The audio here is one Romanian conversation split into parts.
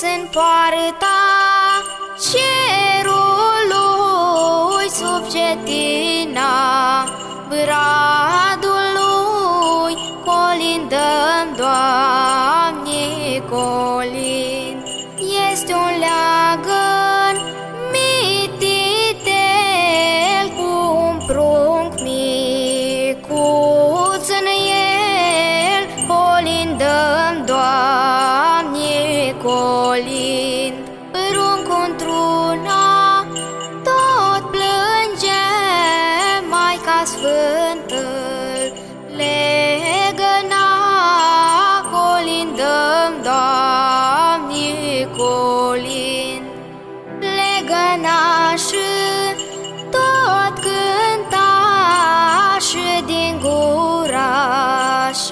în poarta cerului sub cetina bradului colindăm, Doamne, colind. Este un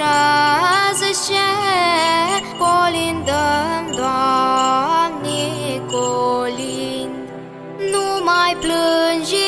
așa zice, colindăm, Doamne, colind. Nu mai plângi,